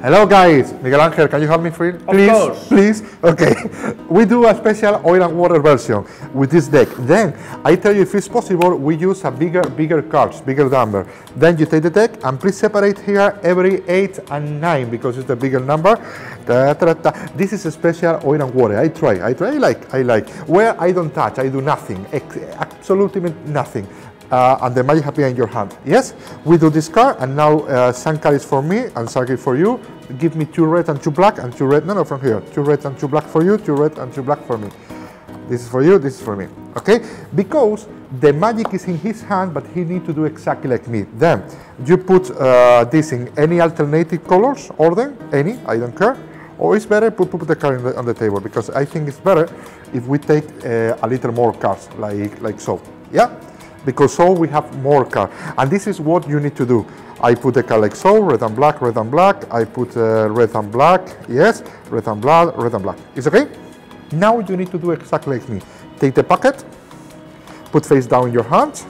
Hello guys, Miguel Angel, can you help me please? Please, course. please. Okay, we do a special oil and water version with this deck. Then I tell you if it's possible, we use a bigger, bigger cards, bigger number. Then you take the deck and please separate here every eight and nine because it's the bigger number. Da, da, da. This is a special oil and water. I try, I try, I like, I like. Where I don't touch, I do nothing, absolutely nothing uh, and the magic appear in your hand. Yes, we do this card, and now uh, card is for me and is for you. Give me two red and two black, and two red. No, no, from here. Two red and two black for you. Two red and two black for me. This is for you. This is for me. Okay, because the magic is in his hand, but he need to do exactly like me. Then you put uh, this in any alternative colors order, any. I don't care. Or it's better put, put the card the, on the table because I think it's better if we take uh, a little more cards like like so. Yeah because so we have more card. And this is what you need to do. I put like so, red and black, red and black. I put uh, red and black, yes, red and black, red and black. Is okay? Now you need to do exactly like me. Take the packet, put face down in your hand,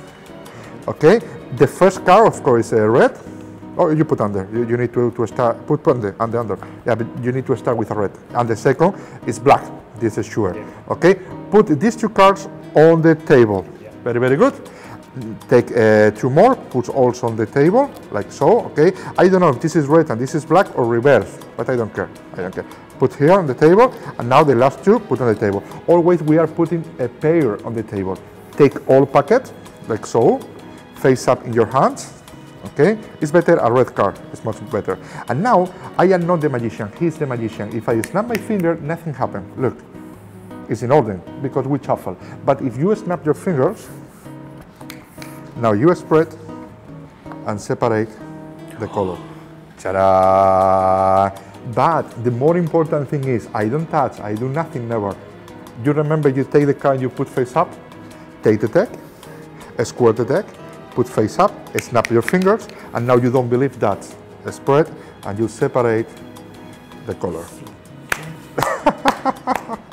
okay? The first card, of course, is uh, red. Oh, you put under. You, you need to, to start, put under, under, under. Yeah, but you need to start with a red. And the second is black. This is sure. Okay? Put these two cards on the table. Very, very good take uh, two more, put also on the table, like so, okay? I don't know if this is red and this is black or reverse, but I don't care, I don't care. Put here on the table, and now the last two, put on the table. Always we are putting a pair on the table. Take all packet, like so, face up in your hands, okay? It's better a red card, it's much better. And now, I am not the magician, he's the magician. If I snap my finger, nothing happens, look. It's in order, because we shuffle. But if you snap your fingers, now you spread and separate the color. Ta-da! But the more important thing is I don't touch, I do nothing never. You remember you take the card, you put face up, take the deck, square the deck, put face up, snap your fingers, and now you don't believe that. Spread and you separate the color.